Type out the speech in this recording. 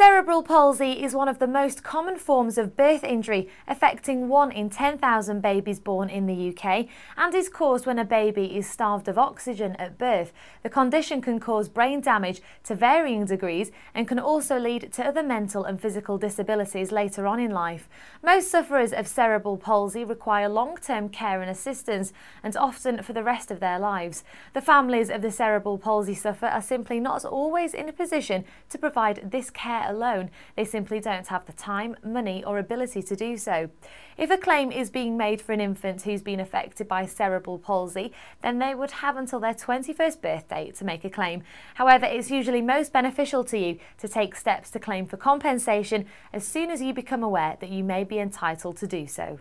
Cerebral palsy is one of the most common forms of birth injury, affecting 1 in 10,000 babies born in the UK, and is caused when a baby is starved of oxygen at birth. The condition can cause brain damage to varying degrees and can also lead to other mental and physical disabilities later on in life. Most sufferers of cerebral palsy require long-term care and assistance, and often for the rest of their lives. The families of the cerebral palsy sufferer are simply not always in a position to provide this care alone. They simply don't have the time, money or ability to do so. If a claim is being made for an infant who's been affected by cerebral palsy, then they would have until their 21st birthday to make a claim. However, it's usually most beneficial to you to take steps to claim for compensation as soon as you become aware that you may be entitled to do so.